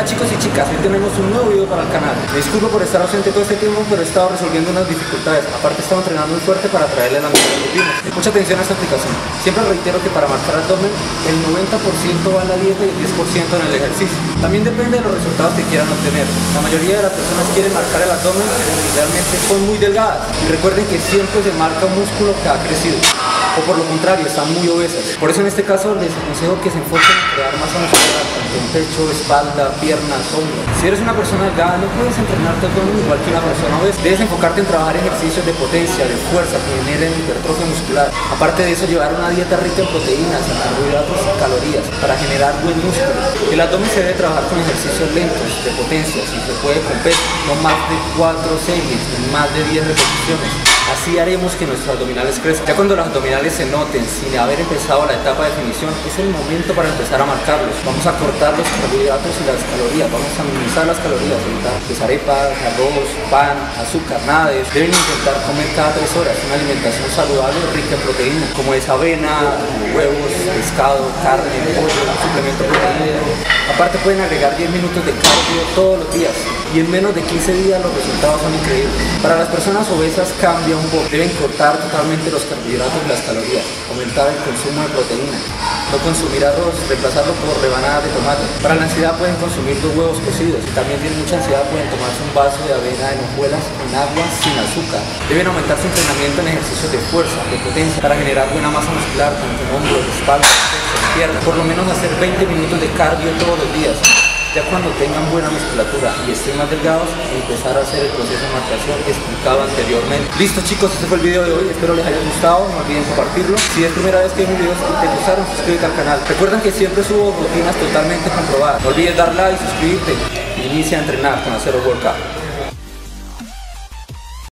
chicas, hoy tenemos un nuevo video para el canal. Me disculpo por estar ausente todo este tiempo, pero he estado resolviendo unas dificultades. Aparte he estado entrenando muy fuerte para traerle la mejor rutina. Mucha atención a esta aplicación. Siempre reitero que para marcar abdomen, el 90% va en la dieta y el 10% en el ejercicio. También depende de los resultados que quieran obtener. La mayoría de las personas quieren marcar el abdomen, pero realmente son muy delgadas. Y recuerden que siempre se marca un músculo que ha crecido o por lo contrario, están muy obesas. Por eso en este caso les aconsejo que se enfoquen en crear masa muscular, tanto en pecho, espalda, piernas, hombros. Si eres una persona delgada, no puedes entrenarte abdomen igual que una persona obesa. Debes enfocarte en trabajar ejercicios de potencia, de fuerza, que generen hipertrofia muscular. Aparte de eso, llevar una dieta rica en proteínas, en carbohidratos y calorías para generar buen músculo. El abdomen se debe trabajar con ejercicios lentos, de potencia, si se puede con no más de 4 series, más de 10 repeticiones. Así haremos que nuestros abdominales crezcan. Ya cuando los abdominales se noten sin haber empezado la etapa de definición, es el momento para empezar a marcarlos. Vamos a cortar los carbohidratos y las calorías, vamos a minimizar las calorías, evitar pues, arepas, arroz, pan, azúcar, nada. Deben intentar comer cada tres horas una alimentación saludable rica en proteínas, como es avena, huevos, pescado, carne, pollo, suplemento proteínico. Aparte pueden agregar 10 minutos de cardio todos los días y en menos de 15 días los resultados son increíbles. Para las personas obesas cambia un poco. Deben cortar totalmente los carbohidratos y las calorías, aumentar el consumo de proteína, no consumir arroz, reemplazarlo por rebanadas de tomate. Para la ansiedad pueden consumir dos huevos cocidos. Si también tienen mucha ansiedad pueden tomarse un vaso de avena en hojuelas en agua sin azúcar. Deben aumentar su entrenamiento en ejercicios de fuerza, de potencia, para generar buena masa muscular, tanto en hombros, espalda, piernas. Por lo menos hacer 20 minutos de cardio todos los días. Ya cuando tengan buena musculatura y estén más delgados, empezar a hacer el proceso de marcación explicado anteriormente. Listo chicos, este fue el video de hoy, espero les haya gustado, no olviden compartirlo. Si es primera vez que ven videos y te gustaron, suscríbete al canal. Recuerden que siempre subo rutinas totalmente comprobadas. No olvides dar like, suscribirte. Inicia a entrenar con Acero Workout.